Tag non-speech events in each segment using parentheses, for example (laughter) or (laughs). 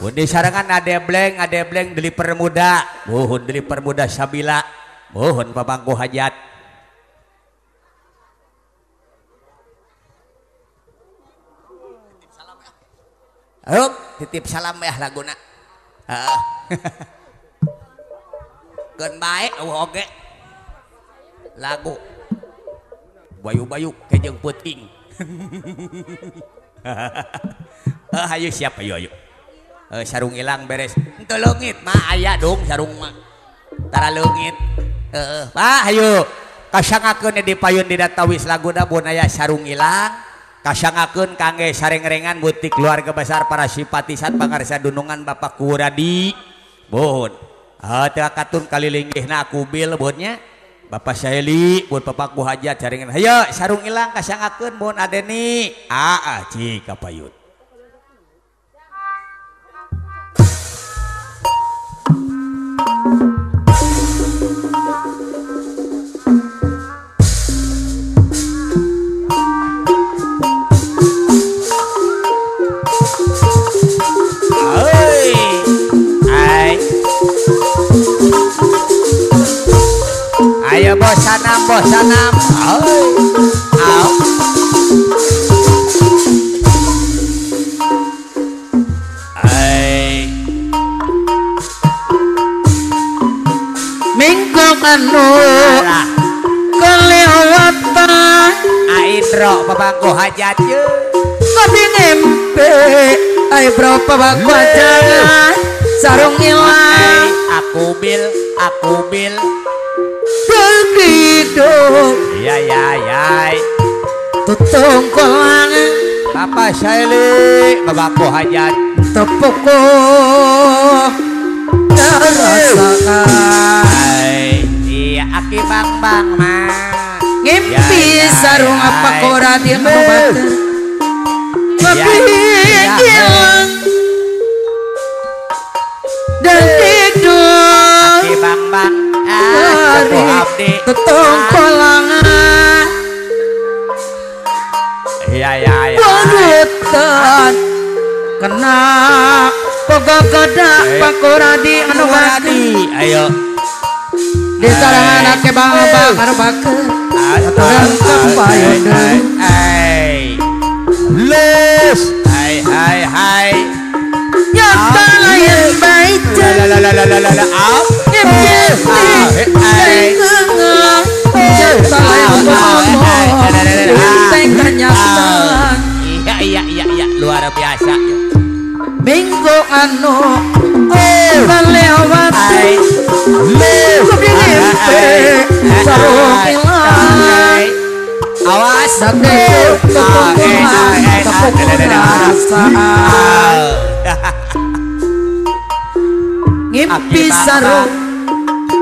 Undi sarangan ada bleng, ada bleng deli permuda. Mohon deli permuda sabila. Mohon pamangku hajat. Ayo, titip salam ya laguna. Heeh. (laughs) Keun bae eueuh oge. Lagu bayu-bayu kejeng puting. (laughs) Hahaha. ayo siap ayo ayo. e, sarung hilang beres itu leungit mah ayah dong sarung mah tara leungit. e, bah ayo kasangakeun di payun di datawis laguna bun aya sarung hilang kasangakeun kangge sareng-rengan butik keluarga besar para simpatisan pangarsa dunungan Bapak Kuradi bun oh, eh, teu katun kali linggihna aku bil bunnya Bapak Syaili buat Bapak Bu Hajat jaringan. Hayo sarung hilang kasangakeun mohon adeni. Aa cik kapayut. Sanam, bos sanam. Au. Ai. Minggu anu Alah. kelewatan Aindro pabangku hajat ye. Kopi ngempe Ay bro pabangku jangan Sarung hilang aku bil, aku bil. hidup Iya iya iya Tutung kulang Bapak Syaili Bapak Pohajat Tepuk Terus Iya aki bang bang ma Ngimpi sarung apa korat yang obat Mepikir Dan tidur Aki bang bang Ah. Tutung Ah, kolangan Iya ya ya. Panutan Kena Pogo kodak Eh. Pakuradi anu baki ayo. Di sarangan ake bang bang anu baki Aturan deui. Hai. Les. Hai hai hai. Nyata layan baik La la la la la la la. luar biasa minggu anu lewat awas ngimpi sarung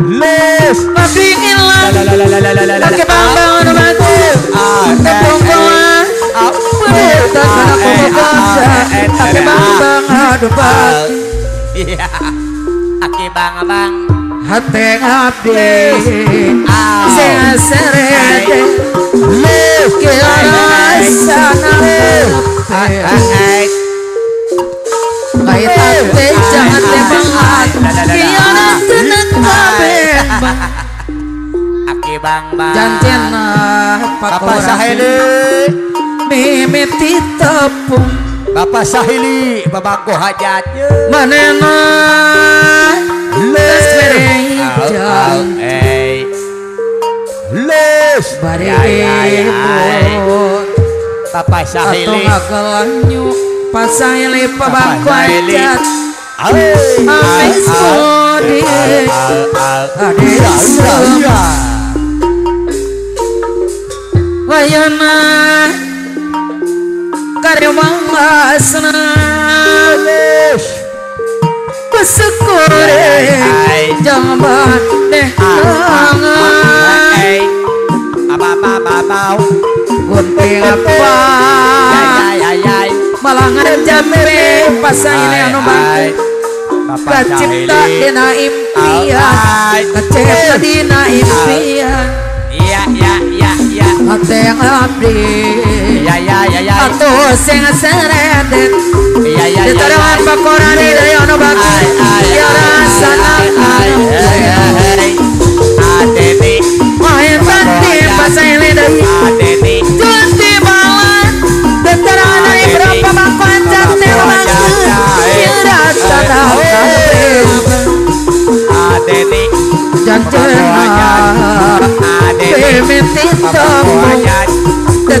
Les. Kopi hilang La la la la la la la la. Ake bambang anu batu Ah, Tepung eh, eh. kolang Au. Penutan kana Ah, eh, komo ah, bangsa eh, eh, Ake eh, bambang adu ah. batu Iya. Aki bang bang. Hati abdi Ah. Sing Janten Papa Sahili. Mimiti tepung. Bapak Sahili babak hajat manena les. Berejang les. Barebo papa Sahili. Ngakelanyu pas Sahili babak hajat Amin Sudi Amin Sudi Au, au, Amis au. modi Au, au. Ade Iya, iya, iya. Wayana Karyawangasna Les. Kusyukure Hai. Jamban deh tangan Hey. Apa apa apa Ateng abdi Ya ya ya ya. Atu sing seredet Ya ya ya Ditaruhan bakorani dari ono bagi Ya rasa nakal Adeni Mahe banti pasai lidah Adeni Tuti balan. Berapa bakwan jatne iya, rasa nakal Adeni Jangan me siento muy... De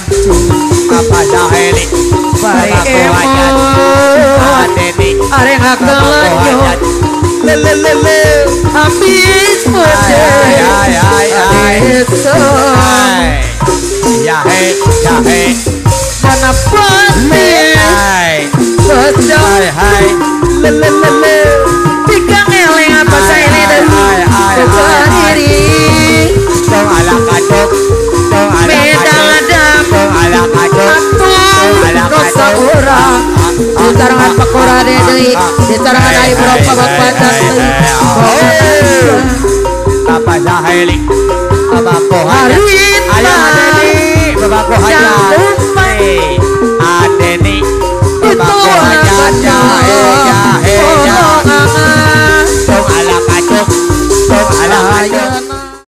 Lelelele Habis pede Ay, ay, ay, ay. Mana Hai Lelelele Tiga ngeleng apa saya ini dan Dong ala kadok Dong ala kadok Dong kadok Di tarangan pakura dede Di tarangan berapa bapak Eli. Arriba.